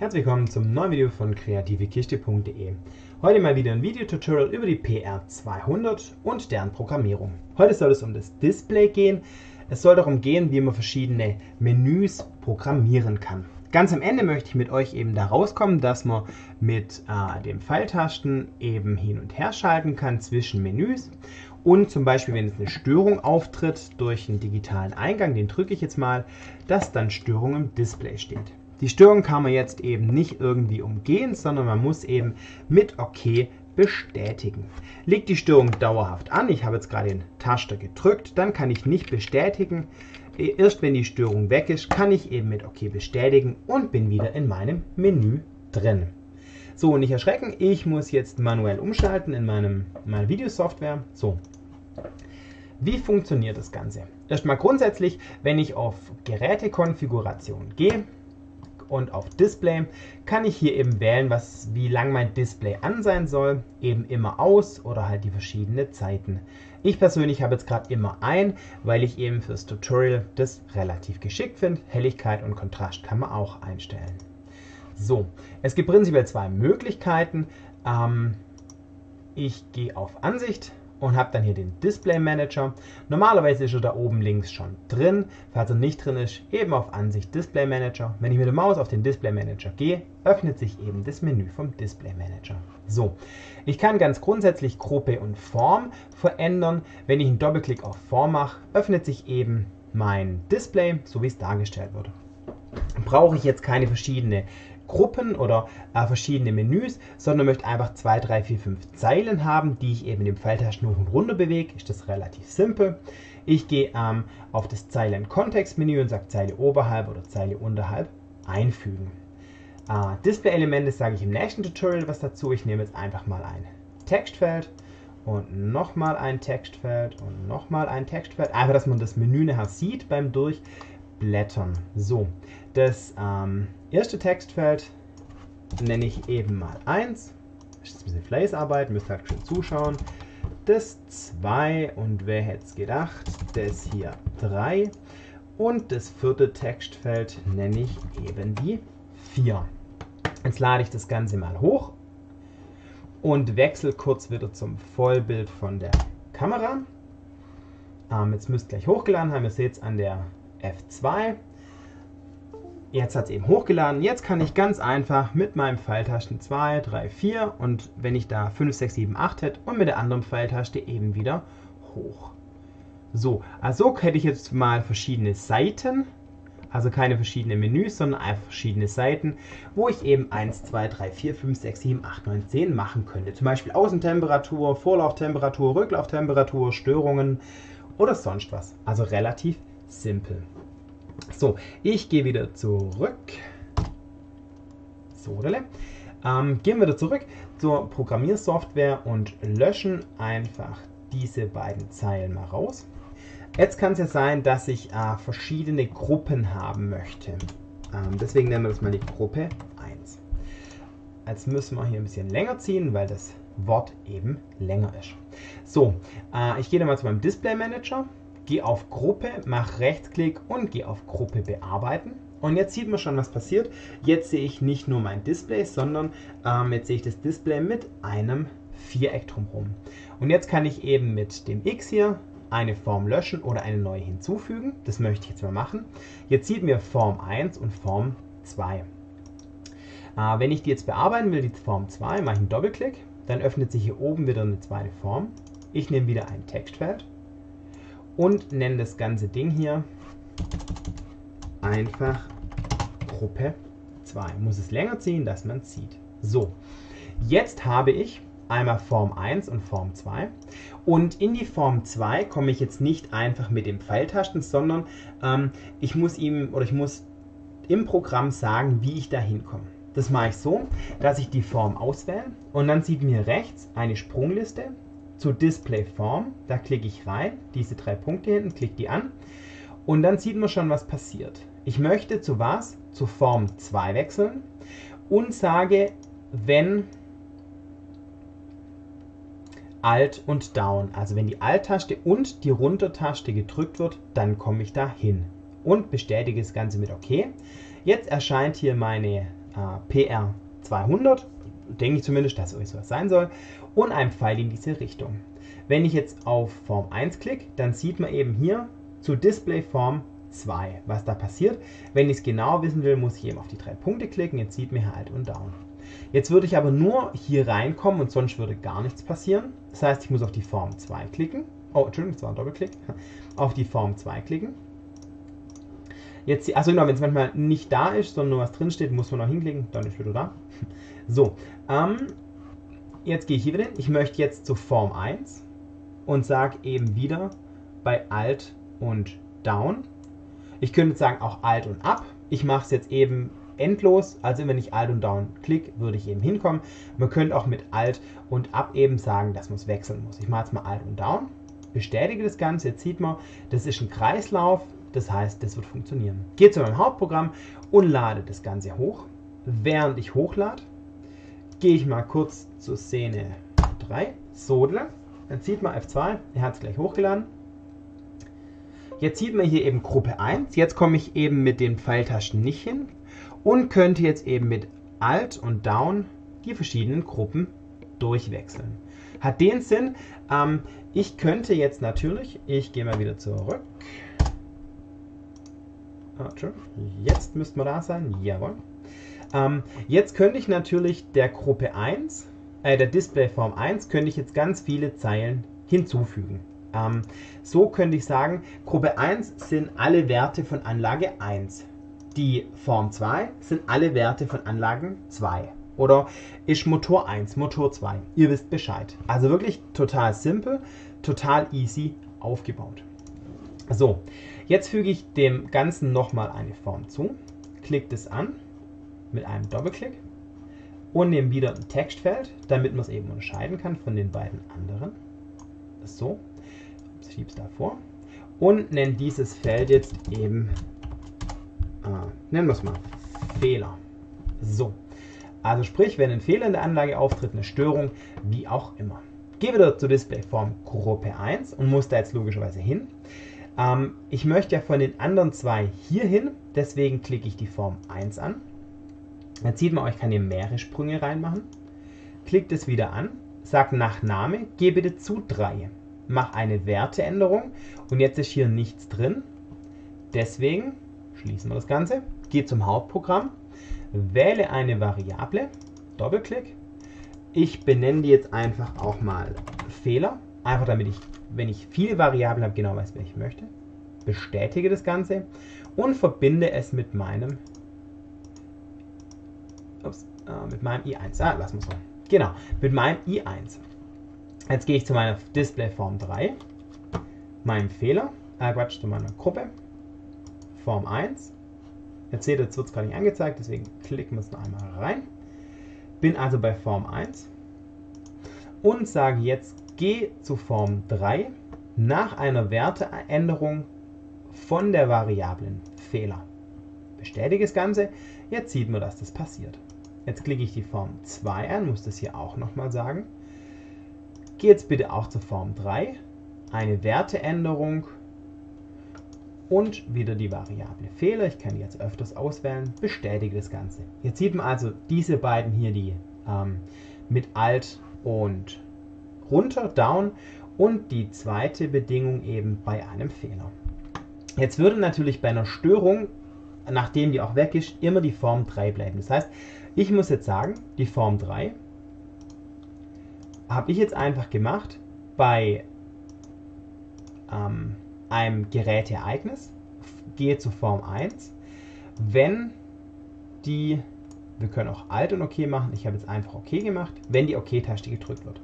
Herzlich willkommen zum neuen Video von kreativekiste.de. Heute mal wieder ein Videotutorial über die PR200 und deren Programmierung. Heute soll es um das Display gehen. Es soll darum gehen, wie man verschiedene Menüs programmieren kann. Ganz am Ende möchte ich mit euch eben da rauskommen, dass man mit äh, den Pfeiltasten eben hin und her schalten kann zwischen Menüs und zum Beispiel, wenn es eine Störung auftritt durch einen digitalen Eingang, den drücke ich jetzt mal, dass dann Störung im Display steht. Die Störung kann man jetzt eben nicht irgendwie umgehen, sondern man muss eben mit OK bestätigen. Liegt die Störung dauerhaft an, ich habe jetzt gerade den Taster gedrückt, dann kann ich nicht bestätigen. Erst wenn die Störung weg ist, kann ich eben mit OK bestätigen und bin wieder in meinem Menü drin. So, nicht erschrecken, ich muss jetzt manuell umschalten in meinem, meiner Videosoftware. So, wie funktioniert das Ganze? Erstmal grundsätzlich, wenn ich auf Gerätekonfiguration gehe und auf Display, kann ich hier eben wählen, was, wie lang mein Display an sein soll, eben immer aus oder halt die verschiedenen Zeiten. Ich persönlich habe jetzt gerade immer ein, weil ich eben fürs Tutorial das relativ geschickt finde. Helligkeit und Kontrast kann man auch einstellen. So, es gibt prinzipiell zwei Möglichkeiten. Ähm, ich gehe auf Ansicht und habe dann hier den Display Manager. Normalerweise ist er da oben links schon drin. Falls er nicht drin ist, eben auf Ansicht Display Manager. Wenn ich mit der Maus auf den Display Manager gehe, öffnet sich eben das Menü vom Display Manager. So, ich kann ganz grundsätzlich Gruppe und Form verändern. Wenn ich einen Doppelklick auf Form mache, öffnet sich eben mein Display, so wie es dargestellt wird. Brauche ich jetzt keine verschiedene Gruppen oder äh, verschiedene Menüs, sondern möchte einfach 2, 3, 4, 5 Zeilen haben, die ich eben mit dem Pfeiltasten hoch und runter bewege. Ist das relativ simpel. Ich gehe ähm, auf das Zeilen-Kontextmenü und sage Zeile oberhalb oder Zeile unterhalb einfügen. Äh, Display-Elemente sage ich im nächsten Tutorial was dazu. Ich nehme jetzt einfach mal ein Textfeld und nochmal ein Textfeld und nochmal ein Textfeld. Einfach, dass man das Menü nachher sieht beim Durchblättern. So, das ähm, erste Textfeld nenne ich eben mal 1. Das ist ein bisschen Fleißarbeit, müsst halt schön zuschauen. Das 2 und wer hätte es gedacht, das hier 3. Und das vierte Textfeld nenne ich eben die 4. Jetzt lade ich das Ganze mal hoch und wechsle kurz wieder zum Vollbild von der Kamera. Ähm, jetzt müsst ihr gleich hochgeladen haben, ihr seht es an der F2. Jetzt hat es eben hochgeladen. Jetzt kann ich ganz einfach mit meinem Pfeiltasten 2, 3, 4 und wenn ich da 5, 6, 7, 8 hätte und mit der anderen Pfeiltaste eben wieder hoch. So, also hätte ich jetzt mal verschiedene Seiten, also keine verschiedenen Menüs, sondern einfach verschiedene Seiten, wo ich eben 1, 2, 3, 4, 5, 6, 7, 8, 9, 10 machen könnte. Zum Beispiel Außentemperatur, Vorlauftemperatur, Rücklauftemperatur, Störungen oder sonst was. Also relativ simpel. So, ich gehe wieder zurück. So, ähm, gehen wir wieder zurück zur Programmiersoftware und löschen einfach diese beiden Zeilen mal raus. Jetzt kann es ja sein, dass ich äh, verschiedene Gruppen haben möchte. Ähm, deswegen nennen wir das mal die Gruppe 1. Jetzt müssen wir hier ein bisschen länger ziehen, weil das Wort eben länger ist. So, äh, ich gehe dann mal zu meinem Display Manager gehe auf Gruppe, mache Rechtsklick und gehe auf Gruppe bearbeiten. Und jetzt sieht man schon, was passiert. Jetzt sehe ich nicht nur mein Display, sondern ähm, jetzt sehe ich das Display mit einem Viereck drumherum. Und jetzt kann ich eben mit dem X hier eine Form löschen oder eine neue hinzufügen. Das möchte ich jetzt mal machen. Jetzt sieht mir Form 1 und Form 2. Äh, wenn ich die jetzt bearbeiten will, die Form 2, mache ich einen Doppelklick. Dann öffnet sich hier oben wieder eine zweite Form. Ich nehme wieder ein Textfeld und nenne das ganze Ding hier einfach Gruppe 2. Muss es länger ziehen, dass man es sieht. So, jetzt habe ich einmal Form 1 und Form 2. Und in die Form 2 komme ich jetzt nicht einfach mit dem Pfeiltasten, sondern ähm, ich muss ihm oder ich muss im Programm sagen, wie ich da hinkomme. Das mache ich so, dass ich die Form auswähle und dann sieht mir rechts eine Sprungliste zu Display Form. Da klicke ich rein, diese drei Punkte hinten, klicke die an und dann sieht man schon, was passiert. Ich möchte zu was? Zu Form 2 wechseln und sage, wenn Alt und Down, also wenn die Alt-Taste und die Runter-Taste gedrückt wird, dann komme ich da hin und bestätige das Ganze mit OK. Jetzt erscheint hier meine äh, PR200, denke ich zumindest, dass es was sein soll, und einem Pfeil in diese Richtung. Wenn ich jetzt auf Form 1 klicke, dann sieht man eben hier zu Display Form 2, was da passiert. Wenn ich es genau wissen will, muss ich eben auf die drei Punkte klicken. Jetzt sieht man hier Alt und Down. Jetzt würde ich aber nur hier reinkommen und sonst würde gar nichts passieren. Das heißt, ich muss auf die Form 2 klicken. Oh, Entschuldigung, das war ein Doppelklick. Auf die Form 2 klicken. Jetzt, also genau, wenn es manchmal nicht da ist, sondern nur was drin steht, muss man noch hinklicken, dann ist wieder da. So, ähm, jetzt gehe ich hier wieder hin. Ich möchte jetzt zur Form 1 und sage eben wieder bei Alt und Down. Ich könnte sagen auch Alt und Up. Ich mache es jetzt eben endlos, also wenn ich Alt und Down klicke, würde ich eben hinkommen. Man könnte auch mit Alt und Up eben sagen, dass man es wechseln muss. Ich mache jetzt mal Alt und Down, bestätige das Ganze, jetzt sieht man, das ist ein Kreislauf, das heißt, das wird funktionieren. Gehe zu meinem Hauptprogramm und lade das Ganze hoch. Während ich hochlade, gehe ich mal kurz zur Szene 3, Sodle. Dann sieht man F2, er hat es gleich hochgeladen. Jetzt sieht man hier eben Gruppe 1. Jetzt komme ich eben mit den Pfeiltasten nicht hin und könnte jetzt eben mit Alt und Down die verschiedenen Gruppen durchwechseln. Hat den Sinn, ähm, ich könnte jetzt natürlich, ich gehe mal wieder zurück. Ah, jetzt müsste man da sein, jawohl. Ähm, jetzt könnte ich natürlich der Gruppe 1, äh, der Displayform 1, könnte ich jetzt ganz viele Zeilen hinzufügen. Ähm, so könnte ich sagen, Gruppe 1 sind alle Werte von Anlage 1. Die Form 2 sind alle Werte von Anlagen 2. Oder ist Motor 1, Motor 2. Ihr wisst Bescheid. Also wirklich total simpel, total easy aufgebaut. So, jetzt füge ich dem Ganzen nochmal eine Form zu. Klickt es an mit einem Doppelklick und nehme wieder ein Textfeld, damit man es eben unterscheiden kann von den beiden anderen. So, ich schiebe es da vor und nenne dieses Feld jetzt eben, äh, nennen wir es mal Fehler. So, also sprich, wenn ein Fehler in der Anlage auftritt, eine Störung, wie auch immer. Gehe wieder zur Displayform Gruppe 1 und muss da jetzt logischerweise hin. Ähm, ich möchte ja von den anderen zwei hier hin, deswegen klicke ich die Form 1 an Jetzt sieht man, ich kann hier mehrere Sprünge reinmachen. Klickt es wieder an, sagt nach Name, geh bitte zu 3. Mach eine Werteänderung und jetzt ist hier nichts drin. Deswegen schließen wir das Ganze, gehe zum Hauptprogramm, wähle eine Variable, Doppelklick. Ich benenne die jetzt einfach auch mal Fehler, einfach damit ich, wenn ich viele Variablen habe, genau weiß, welche ich möchte. Bestätige das Ganze und verbinde es mit meinem ups, äh, mit meinem i1. Ah, lass mal so. Genau, mit meinem i1. Jetzt gehe ich zu meiner Displayform 3, meinem Fehler, äh Quatsch, zu meiner Gruppe, Form 1. Jetzt seht ihr, jetzt wird es gerade nicht angezeigt, deswegen klicken wir es noch einmal rein. Bin also bei Form 1 und sage jetzt, geh zu Form 3 nach einer Werteänderung von der Variablen Fehler. Bestätige das Ganze. Jetzt sieht man, dass das passiert. Jetzt klicke ich die Form 2 an, muss das hier auch nochmal sagen. Gehe jetzt bitte auch zur Form 3, eine Werteänderung und wieder die Variable Fehler. Ich kann die jetzt öfters auswählen, bestätige das Ganze. Jetzt sieht man also diese beiden hier, die ähm, mit Alt und runter, Down und die zweite Bedingung eben bei einem Fehler. Jetzt würde natürlich bei einer Störung, nachdem die auch weg ist, immer die Form 3 bleiben. Das heißt, ich muss jetzt sagen, die Form 3 habe ich jetzt einfach gemacht bei ähm, einem Geräteereignis, gehe zu Form 1, wenn die, wir können auch Alt und OK machen, ich habe jetzt einfach OK gemacht, wenn die OK-Taste gedrückt wird.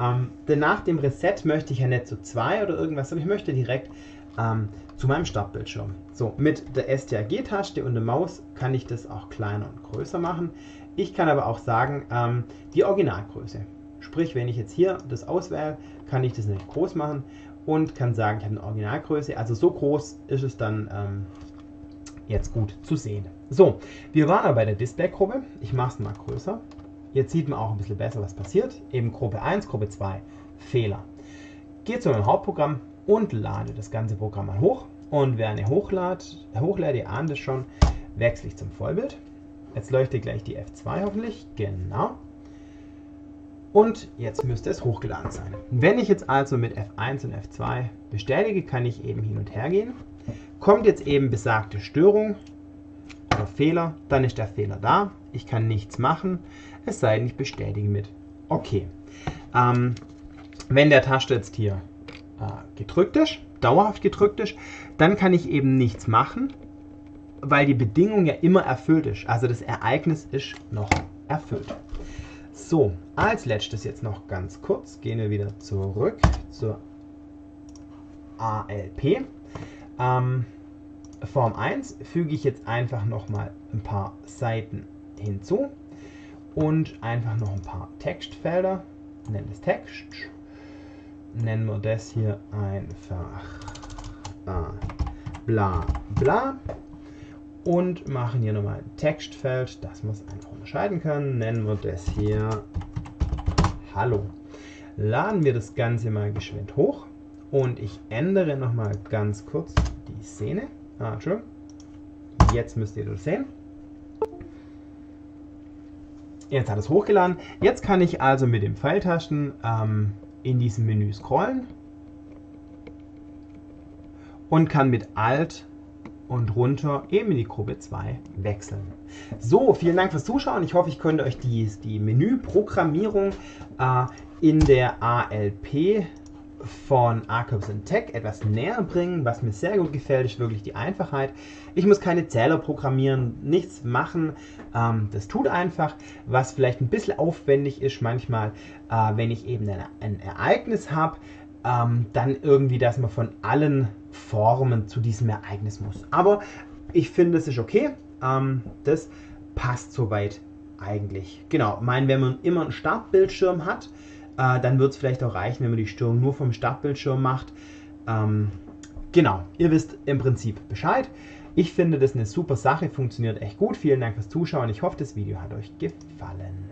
Ähm, denn nach dem Reset möchte ich ja nicht zu 2 oder irgendwas, sondern ich möchte direkt ähm, zu meinem Startbildschirm. So, mit der STRG-Taste und der Maus kann ich das auch kleiner und größer machen. Ich kann aber auch sagen, ähm, die Originalgröße. Sprich, wenn ich jetzt hier das auswähle, kann ich das nicht groß machen und kann sagen, ich habe eine Originalgröße. Also so groß ist es dann ähm, jetzt gut zu sehen. So, wir waren aber bei der Displaygruppe. Ich mache es mal größer. Jetzt sieht man auch ein bisschen besser, was passiert. Eben Gruppe 1, Gruppe 2, Fehler. Gehe zu meinem Hauptprogramm, und lade das ganze Programm mal hoch. Und wer eine hochlad, hochlade, ihr ahnt es schon, wechsle ich zum Vollbild. Jetzt leuchtet gleich die F2 hoffentlich. Genau. Und jetzt müsste es hochgeladen sein. Wenn ich jetzt also mit F1 und F2 bestätige, kann ich eben hin und her gehen. Kommt jetzt eben besagte Störung oder Fehler, dann ist der Fehler da. Ich kann nichts machen, es sei denn, ich bestätige mit OK. Ähm, wenn der Taste jetzt hier äh, gedrückt ist, dauerhaft gedrückt ist, dann kann ich eben nichts machen, weil die Bedingung ja immer erfüllt ist. Also das Ereignis ist noch erfüllt. So, als letztes jetzt noch ganz kurz gehen wir wieder zurück zur ALP. Ähm, Form 1 füge ich jetzt einfach nochmal ein paar Seiten hinzu und einfach noch ein paar Textfelder. Nennen es Text. Nennen wir das hier einfach äh, bla bla und machen hier nochmal ein Textfeld, dass wir es einfach unterscheiden können. Nennen wir das hier Hallo. Laden wir das Ganze mal geschwind hoch und ich ändere nochmal ganz kurz die Szene. Ah, Entschuldigung. Jetzt müsst ihr das sehen. Jetzt hat es hochgeladen. Jetzt kann ich also mit den Pfeiltasten ähm, in diesem Menü scrollen und kann mit Alt und runter eben in die Gruppe 2 wechseln. So, vielen Dank fürs Zuschauen. Ich hoffe, ich konnte euch die, die Menüprogrammierung äh, in der ALP von Archives Tech etwas näher bringen. Was mir sehr gut gefällt, ist wirklich die Einfachheit. Ich muss keine Zähler programmieren, nichts machen. Ähm, das tut einfach. Was vielleicht ein bisschen aufwendig ist manchmal, äh, wenn ich eben ein, ein Ereignis habe, ähm, dann irgendwie, dass man von allen Formen zu diesem Ereignis muss. Aber ich finde, es ist okay. Ähm, das passt soweit eigentlich. Genau, mein, wenn man immer einen Startbildschirm hat, äh, dann wird es vielleicht auch reichen, wenn man die Störung nur vom Startbildschirm macht. Ähm, genau, ihr wisst im Prinzip Bescheid. Ich finde das eine super Sache, funktioniert echt gut. Vielen Dank fürs Zuschauen. Ich hoffe, das Video hat euch gefallen.